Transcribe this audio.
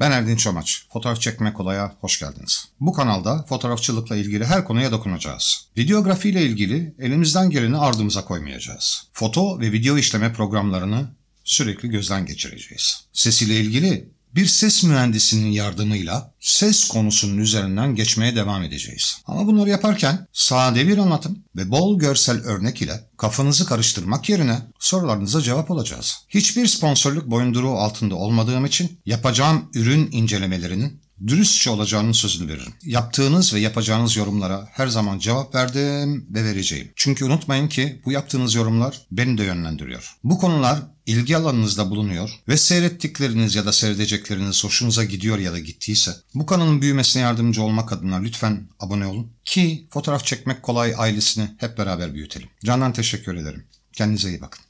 Ben Erdinç Çomaç. Fotoğraf çekme kolaya hoş geldiniz. Bu kanalda fotoğrafçılıkla ilgili her konuya dokunacağız. Videografi ile ilgili elimizden geleni ardımıza koymayacağız. Foto ve video işleme programlarını sürekli gözden geçireceğiz. Ses ile ilgili bir ses mühendisinin yardımıyla ses konusunun üzerinden geçmeye devam edeceğiz. Ama bunları yaparken sade bir anlatım ve bol görsel örnek ile kafanızı karıştırmak yerine sorularınıza cevap olacağız. Hiçbir sponsorluk boyunduruğu altında olmadığım için yapacağım ürün incelemelerinin dürüstçe olacağının sözünü veririm. Yaptığınız ve yapacağınız yorumlara her zaman cevap verdim ve vereceğim. Çünkü unutmayın ki bu yaptığınız yorumlar beni de yönlendiriyor. Bu konular ilgi alanınızda bulunuyor ve seyrettikleriniz ya da seyredecekleriniz hoşunuza gidiyor ya da gittiyse bu kanalın büyümesine yardımcı olmak adına lütfen abone olun ki fotoğraf çekmek kolay ailesini hep beraber büyütelim. Candan teşekkür ederim. Kendinize iyi bakın.